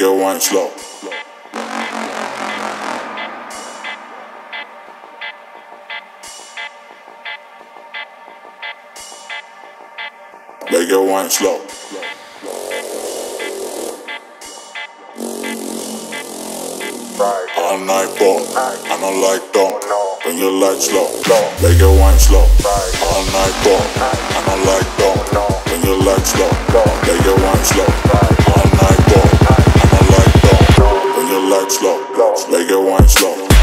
it wine slow. Make it wine slow. All night ball, I don't like don't. Bring your lights low, make it wine slow. All night ball, I don't like don't. Bring your lights low, make it wine slow. All night ball, make it wine slow.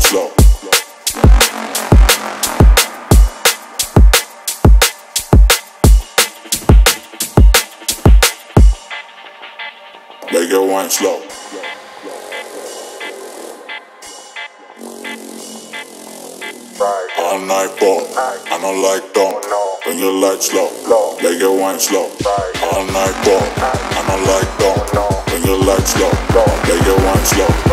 Slow. Make it slow. All night ball, I don't like don't. Bring your lights low, make it wine slow. All night ball, I don't like don't. Bring your lights low, make it slow.